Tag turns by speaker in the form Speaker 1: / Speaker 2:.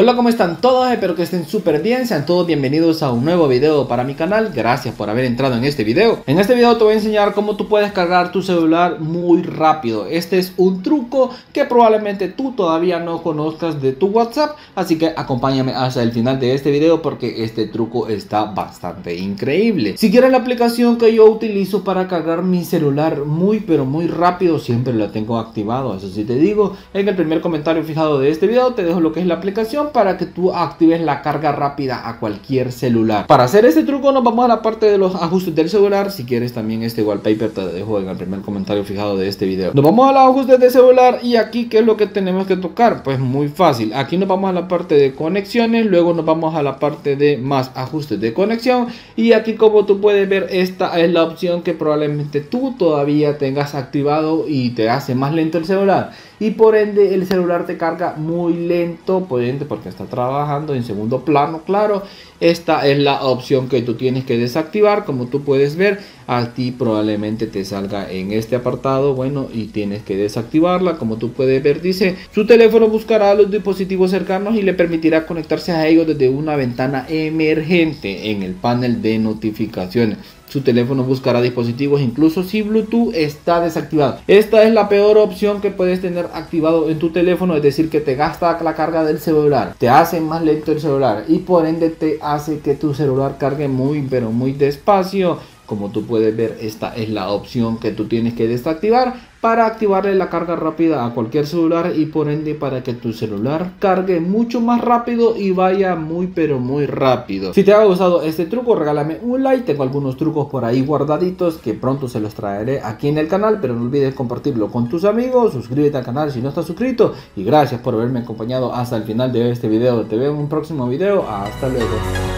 Speaker 1: Hola, ¿cómo están todos? Espero que estén súper bien. Sean todos bienvenidos a un nuevo video para mi canal. Gracias por haber entrado en este video. En este video te voy a enseñar cómo tú puedes cargar tu celular muy rápido. Este es un truco que probablemente tú todavía no conozcas de tu WhatsApp. Así que acompáñame hasta el final de este video porque este truco está bastante increíble. Si quieres la aplicación que yo utilizo para cargar mi celular muy pero muy rápido, siempre la tengo activado. Eso sí te digo, en el primer comentario fijado de este video te dejo lo que es la aplicación para que tú actives la carga rápida a cualquier celular. Para hacer este truco nos vamos a la parte de los ajustes del celular. Si quieres también este wallpaper te dejo en el primer comentario fijado de este video. Nos vamos a los ajustes del celular y aquí qué es lo que tenemos que tocar. Pues muy fácil. Aquí nos vamos a la parte de conexiones, luego nos vamos a la parte de más ajustes de conexión y aquí como tú puedes ver esta es la opción que probablemente tú todavía tengas activado y te hace más lento el celular y por ende el celular te carga muy lento, por ende porque está trabajando en segundo plano, claro. Esta es la opción que tú tienes que desactivar, como tú puedes ver, a ti probablemente te salga en este apartado, bueno, y tienes que desactivarla, como tú puedes ver, dice, su teléfono buscará los dispositivos cercanos y le permitirá conectarse a ellos desde una ventana emergente en el panel de notificaciones. Su teléfono buscará dispositivos incluso si Bluetooth está desactivado. Esta es la peor opción que puedes tener activado en tu teléfono, es decir, que te gasta la carga del celular, te hace más lento el celular y por ende te hace que tu celular cargue muy pero muy despacio como tú puedes ver, esta es la opción que tú tienes que desactivar para activarle la carga rápida a cualquier celular y por ende para que tu celular cargue mucho más rápido y vaya muy pero muy rápido. Si te ha gustado este truco, regálame un like. Tengo algunos trucos por ahí guardaditos que pronto se los traeré aquí en el canal, pero no olvides compartirlo con tus amigos. Suscríbete al canal si no estás suscrito y gracias por haberme acompañado hasta el final de este video. Te veo en un próximo video. Hasta luego.